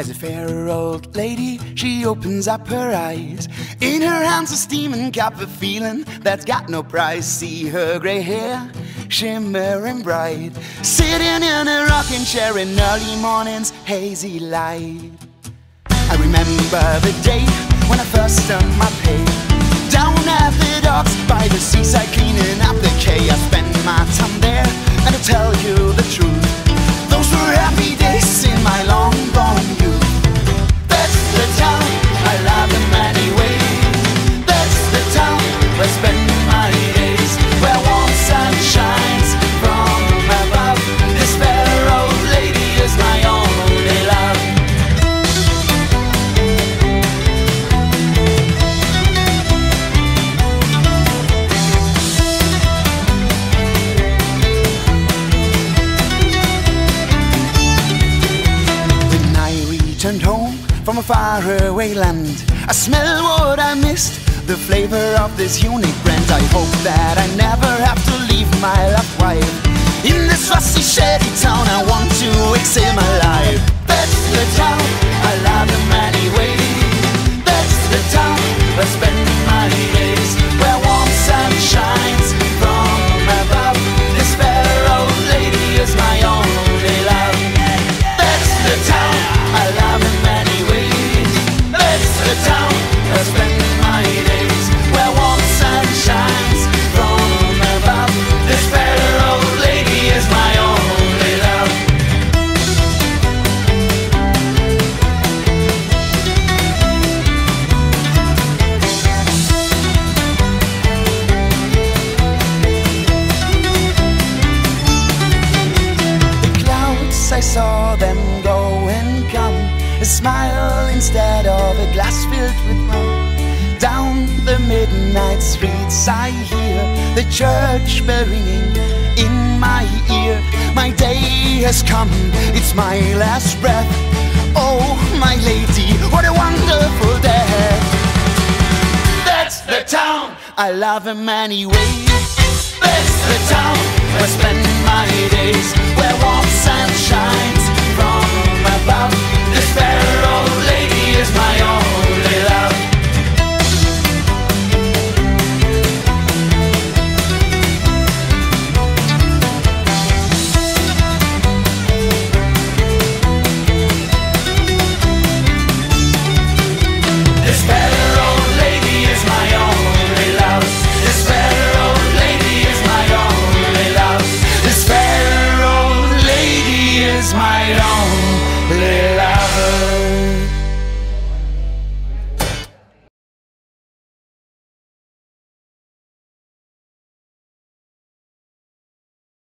As a fair old lady, she opens up her eyes. In her hands, a steaming cup of feeling that's got no price. See her grey hair shimmering bright, sitting in a rocking chair in early morning's hazy light. I remember the day when I first earned my pay. Down at the returned home from a faraway land, I smell what I missed, the flavor of this unique brand. I hope that I never have to leave my loved wife. In this fussy, shady town, I want to exit my I saw them go and come. A smile instead of a glass filled with rum. Down the midnight streets, I hear the church bell ringing in my ear. My day has come, it's my last breath. Oh, my lady, what a wonderful death. That's the town I love in many ways. That's the town where I spend my days, where warmth sun shines lonely lovers.